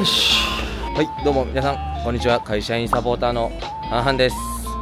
よし。はいどうも皆さんこんにちは。会社員サポーターのハンハンです、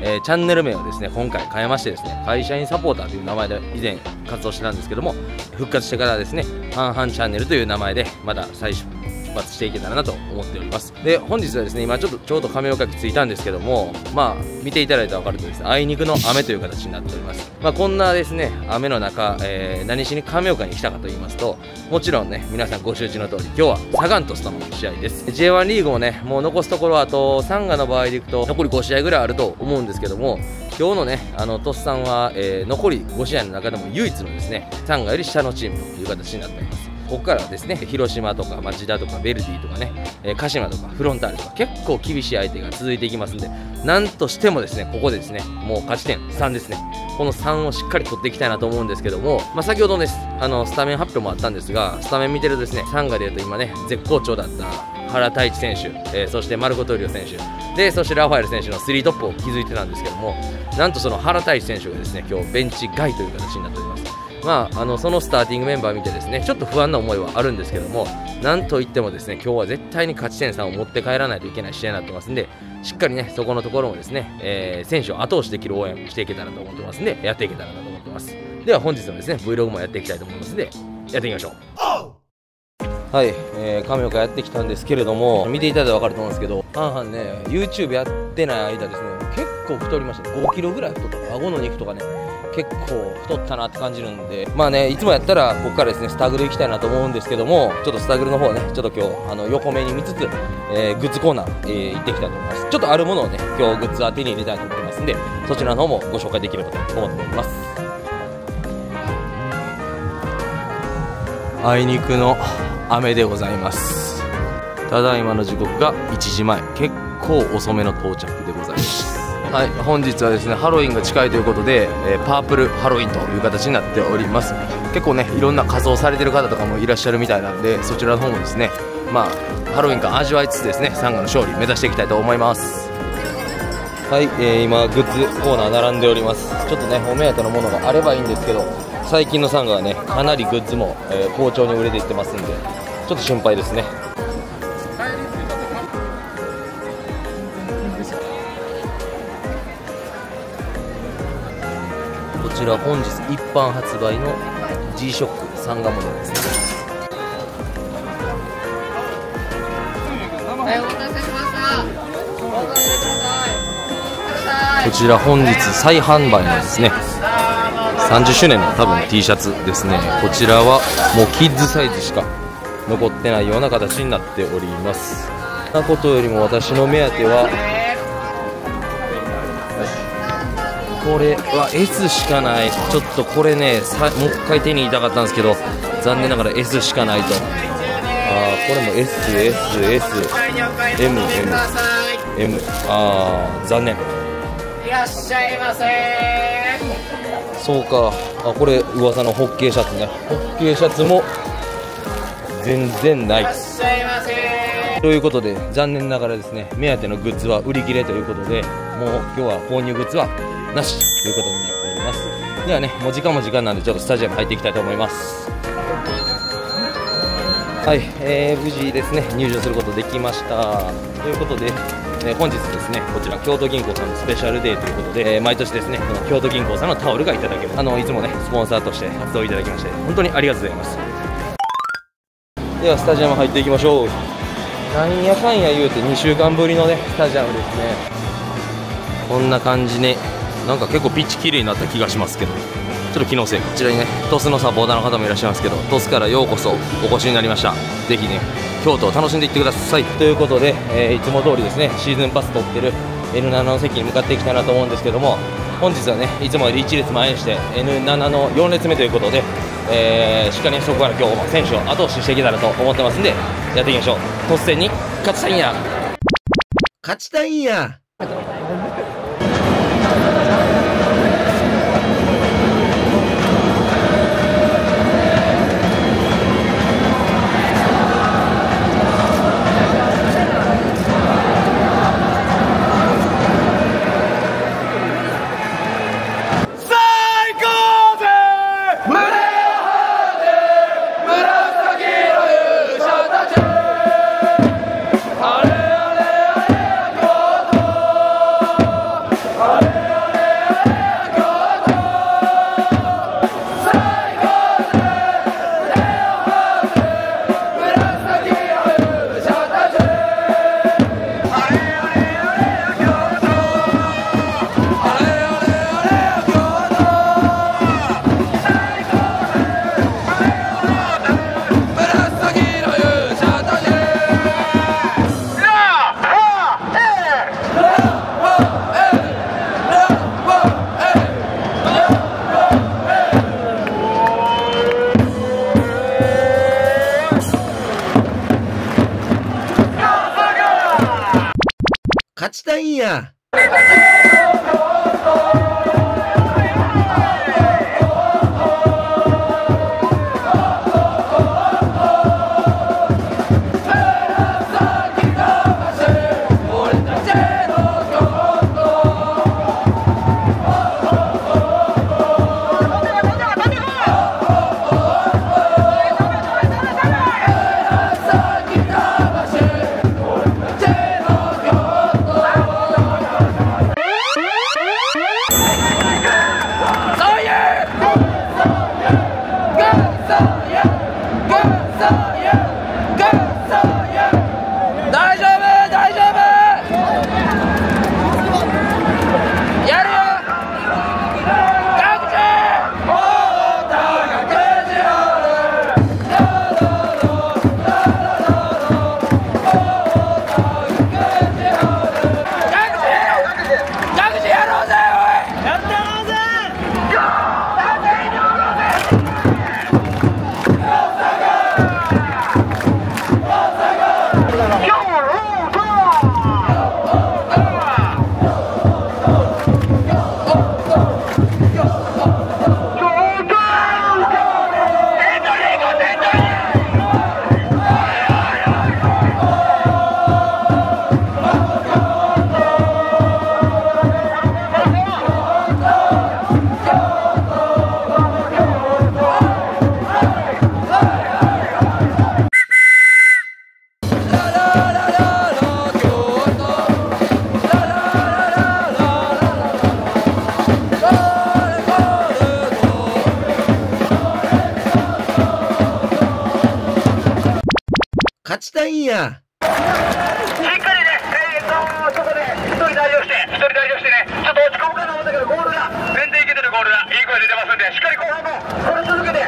えーチャンネル名をですね今回変えましてですね会社員サポーターという名前で以前活動してたんですけども復活してからですねハンハンチャンネルという名前でまた最初出発していけたらなと思っております。で本日はですね今ちょっとちょうど亀岡きついたんですけどもまあ見ていただいたら分かるとです。ねあいにくの雨という形になっております。まあこんなですね雨の中、えー何しに亀岡に来たかと言いますともちろんね皆さんご承知の通り今日はサガン鳥栖との試合です。J1 リーグもねもう残すところあとサンガの場合でいくと残り5試合ぐらいあると思うんですけども今日のねあの鳥栖さんは、えー残り5試合の中でも唯一のですねサンガより下のチームという形になっております。ここからですね広島とか町田とかベルディとかね、え鹿島とかフロンターレとか結構厳しい相手が続いていきますんでなんとしてもですねここでですねもう勝ち点3ですね。この3をしっかり取っていきたいなと思うんですけども、まあ、先ほどですあのスタメン発表もあったんですがスタメン見てるとですねサンガでいうと今ね絶好調だった原太一選手、えーそしてマルコ・トリオ選手でそしてラファエル選手のスリートップを築いてたんですけどもなんとその原太一選手がですね今日ベンチ外という形になっております。まあ、あのそのスターティングメンバー見てですねちょっと不安な思いはあるんですけどもなんといってもですね今日は絶対に勝ち点3を持って帰らないといけない試合になってますんでしっかりねそこのところもですね、えー選手を後押しできる応援していけたらと思ってますんでやっていけたらなと思ってます。では本日のですね Vlog もやっていきたいと思いますんでやっていきましょう。はい、えー、亀岡やってきたんですけれども見ていただいたら分かると思うんですけど半々ね YouTube やってない間ですね結構太りましたね。5キロぐらい太った。顎の肉とかね。結構太ったなって感じるんでまあねいつもやったらここからですねスタグル行きたいなと思うんですけどもちょっとスタグルの方ねちょっと今日あの横目に見つつ、えーグッズコーナー、えー行ってきたいと思います。ちょっとあるものをね今日グッズは手に入れたいと思ってますんでそちらの方もご紹介できればと思っております。あいにくの雨でございます。ただいまの時刻が1時前。結構遅めの到着でございます。はい本日はですねハロウィンが近いということで、えーパープルハロウィンという形になっております。結構ねいろんな仮装されてる方とかもいらっしゃるみたいなんでそちらの方もですねまあハロウィン感味わいつつですねサンガの勝利目指していきたいと思います。はい、えー今グッズコーナー並んでおります。ちょっとねお目当てのものがあればいいんですけど最近のサンガはねかなりグッズも、えー好調に売れていってますんでちょっと心配ですね。ちら本日一般発売の G-SHOCK サンガモデルですね。こちら本日再販売のですね30周年の多分 T シャツですね。こちらはもうキッズサイズしか残ってないような形になっております。なことよりも私の目当てはこれは S しかない。ちょっとこれねもう一回手に入れたかったんですけど残念ながら S しかないと。あーこれも SSSMMM あー残念いらっしゃいませ。そうか。あこれ噂のホッケーシャツね。ホッケーシャツも全然ない。いらっしゃいませ。ということで残念ながらですね目当てのグッズは売り切れということでもう今日は購入グッズはなしということになっております。ではねもう時間も時間なんでちょっとスタジアム入っていきたいと思います。はい、えー無事ですね入場することできました。ということで、え本日ですねこちら京都銀行さんのスペシャルデーということで、え毎年ですねこの京都銀行さんのタオルがいただけます。あのいつもねスポンサーとして活動いただきまして本当にありがとうございます。ではスタジアム入っていきましょう。なんやかんや言うて2週間ぶりのねスタジアムですね。こんな感じねなんか結構ピッチ綺麗になった気がしますけど。ちょっと気のせいか。こちらにね鳥栖のサポーターの方もいらっしゃいますけど鳥栖からようこそお越しになりました。ぜひね京都を楽しんでいってください。ということで、えーいつも通りですねシーズンパス取ってる N7 の席に向かっていきたいなと思うんですけども本日はねいつもより1列前にして N7 の4列目ということで、えーしっかりねそこから今日も選手を後押ししていけたらと思ってますんでやっていきましょう。突然に勝ちたいんや。勝ちたいんや castanha. 끝! 勝ちたいんや。しっかりね、えー、っと、そこで、一人代表して、一人代表してね、ちょっと落ち込むかと思ったけど、ゴールが、全然いけてるゴールが、いい声出てますんで、しっかり後半も、これ続けて、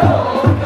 Oh!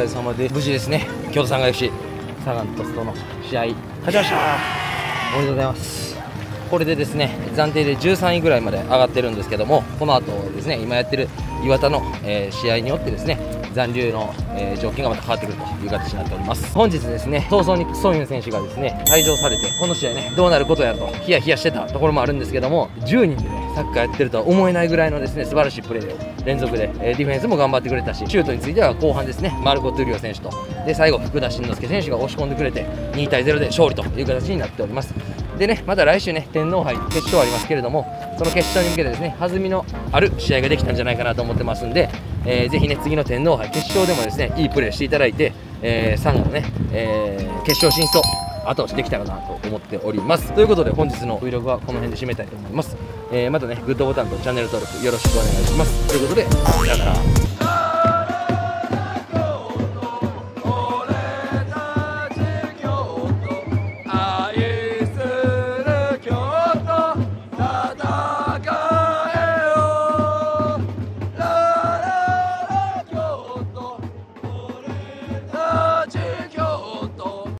れ様です。無事ですね。京都産業 FC サガン鳥栖との試合勝ちました。おめでとうございます。これでですね暫定で13位ぐらいまで上がってるんですけどもこの後ですね今やってる岩田の、えー試合によってですね残留の、えー条件がまた変わってくるという形になっております。本日ですね早々にソンユン選手がですね退場されてこの試合ねどうなることやとヒヤヒヤしてたところもあるんですけども10人でねサッカーやってるとは思えないぐらいのですね素晴らしいプレーを連続で、えディフェンスも頑張ってくれたしシュートについては後半ですねマルコ・トゥリオ選手とで最後福田慎之介選手が押し込んでくれて2対0で勝利という形になっております。でねまた来週ね天皇杯決勝ありますけれどもその決勝に向けてですね弾みのある試合ができたんじゃないかなと思ってますんで、えーぜひね次の天皇杯決勝でもですねいいプレーしていただいて、えー、サンゴのね、えー決勝進出を後押しできたらなと思っております。ということで本日の Vlog はこの辺で締めたいと思います、えーまたねグッドボタンとチャンネル登録よろしくお願いします。ということでさよなら。